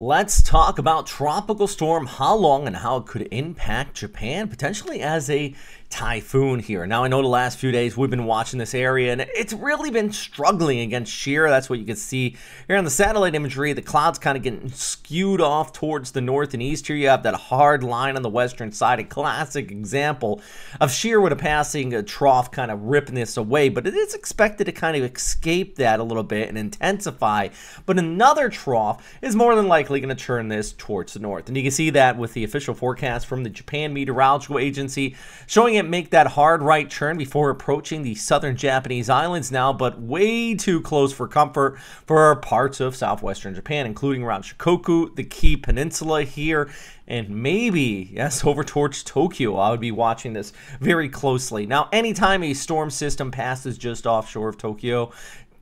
Let's talk about Tropical Storm How Halong and how it could impact Japan, potentially as a typhoon here. Now, I know the last few days we've been watching this area and it's really been struggling against shear. That's what you can see here on the satellite imagery. The clouds kind of getting skewed off towards the north and east here. You have that hard line on the western side, a classic example of shear with a passing a trough kind of ripping this away, but it is expected to kind of escape that a little bit and intensify. But another trough is more than likely going to turn this towards the north. And you can see that with the official forecast from the Japan Meteorological Agency showing it make that hard right turn before approaching the southern Japanese islands now, but way too close for comfort for parts of southwestern Japan, including around Shikoku, the Kii Peninsula here, and maybe, yes, over towards Tokyo. I would be watching this very closely. Now, anytime a storm system passes just offshore of Tokyo,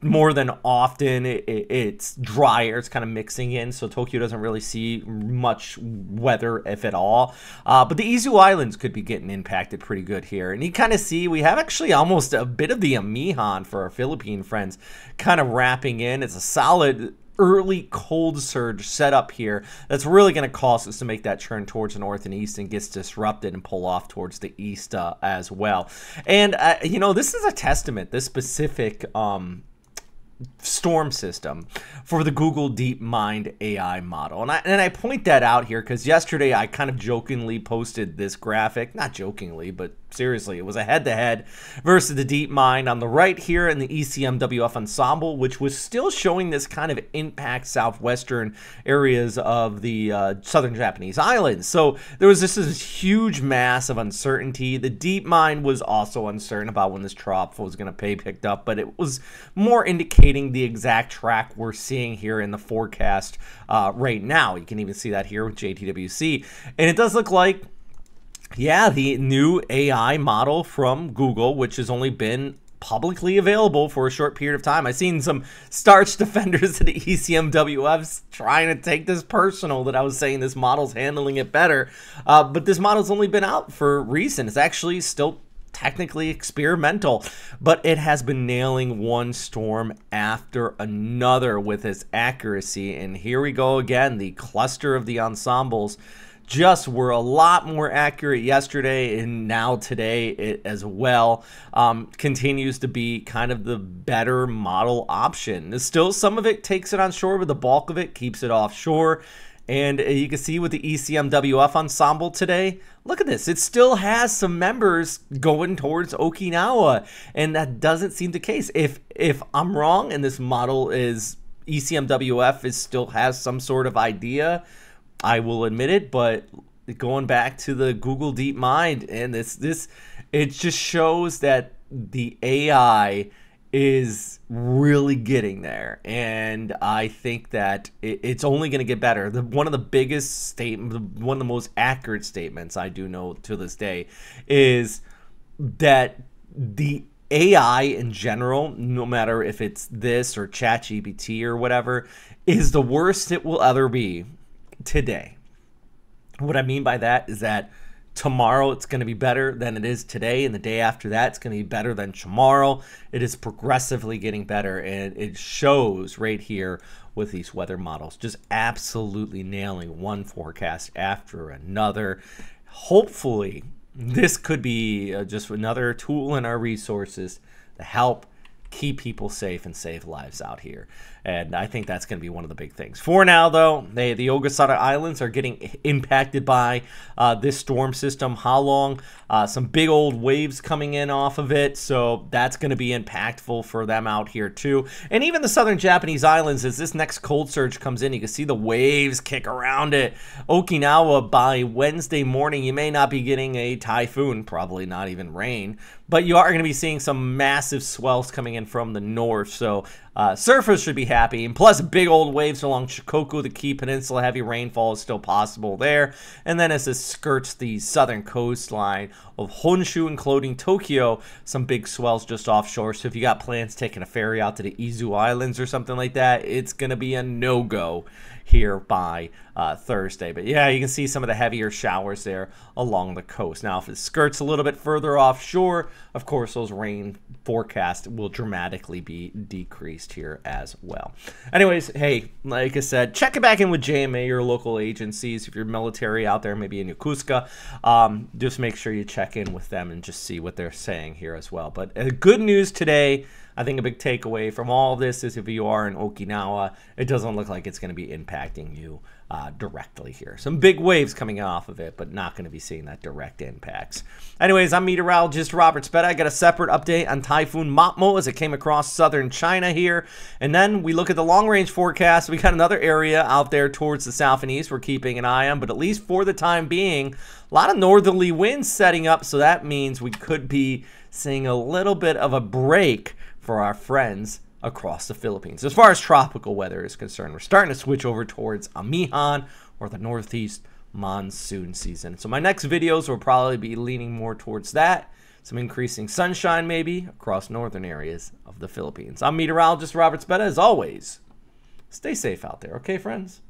more than often it, it, it's drier it's kind of mixing in so tokyo doesn't really see much weather if at all. Uh, but the izu islands could be getting impacted pretty good here and you kind of see we have actually almost a bit of the amihan for our philippine friends kind of wrapping in. It's a solid early cold surge setup here that's really going to cause us to make that turn towards the north and east and gets disrupted and pull off towards the east uh, as well. And uh, you know this is a testament this specific um, storm system for the Google DeepMind AI model. And I, and I point that out here because yesterday I kind of jokingly posted this graphic, not jokingly, but seriously, it was a head-to-head versus the DeepMind on the right here in the ECMWF ensemble, which was still showing this kind of impact southwestern areas of the uh, southern Japanese islands. So there was this, this huge mass of uncertainty. The DeepMind was also uncertain about when this trough was going to pay picked up, but it was more indicating the exact track we're seeing here in the forecast uh, right now. You can even see that here with JTWC. And it does look like yeah, the new AI model from Google, which has only been publicly available for a short period of time. I've seen some starch defenders at the ECMWFs trying to take this personal that I was saying this model's handling it better. Uh, but this model's only been out for recent. It's actually still technically experimental, but it has been nailing one storm after another with its accuracy. And here we go again, the cluster of the ensembles just were a lot more accurate yesterday and now today it, as well um, continues to be kind of the better model option still some of it takes it on shore but the bulk of it keeps it offshore and uh, you can see with the ECMWF ensemble today, look at this. It still has some members going towards Okinawa, and that doesn't seem the case. If if I'm wrong and this model is ECMWF is still has some sort of idea I will admit it, but going back to the Google Deep Mind and this this it just shows that the AI is really getting there. And i think that it, it's only going to get better. The, one of the biggest statement one of the most accurate statements i do know to this day is that the ai in general no matter if it's this or chat gpt or whatever is the worst it will ever be today. What I mean by that is that tomorrow it's going to be better than it is today, and the day after that it's going to be better than tomorrow. It is progressively getting better, and it shows right here with these weather models, just absolutely nailing one forecast after another. Hopefully, this could be uh, just another tool in our resources to help keep people safe and save lives out here. And I think that's going to be one of the big things. For now, though, they, the Ogasawara Islands are getting impacted by uh, this storm system. Halong? Uh, some big old waves coming in off of it. So that's going to be impactful for them out here, too. And even the southern Japanese islands, as this next cold surge comes in, you can see the waves kick around it. Okinawa, by Wednesday morning, you may not be getting a typhoon, probably not even rain, but you are going to be seeing some massive swells coming in from the north. So uh, surfers should be happy. And plus, big old waves along Shikoku, the Kii Peninsula. Heavy rainfall is still possible there. And then as it skirts the southern coastline of Honshu, including Tokyo, some big swells just offshore. So if you got plans taking a ferry out to the Izu Islands or something like that, it's going to be a no-go here by uh, Thursday. But yeah, you can see some of the heavier showers there along the coast. Now, if it skirts a little bit further offshore, of course, those rain forecasts will dramatically be decreased here as well. Anyways, hey, like I said, check it back in with JMA, your local agencies. If you're military out there, maybe in Yokosuka, um, just make sure you check in with them and just see what they're saying here as well. But uh, good news today. I think a big takeaway from all of this is if you are in Okinawa, it doesn't look like it's going to be impacting you uh, directly here. Some big waves coming off of it, but not going to be seeing that direct impacts. Anyways, I'm meteorologist Robert Speta. I got a separate update on Typhoon Matmo as it came across southern China here. And then we look at the long range forecast. We got another area out there towards the south and east we're keeping an eye on, but at least for the time being, a lot of northerly winds setting up. So that means we could be seeing a little bit of a break for our friends across the Philippines. As far as tropical weather is concerned, we're starting to switch over towards Amihan or the northeast monsoon season. So my next videos will probably be leaning more towards that. Some increasing sunshine maybe across northern areas of the Philippines. I'm meteorologist Robert Speta. As always, stay safe out there, okay, friends?